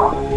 Oh.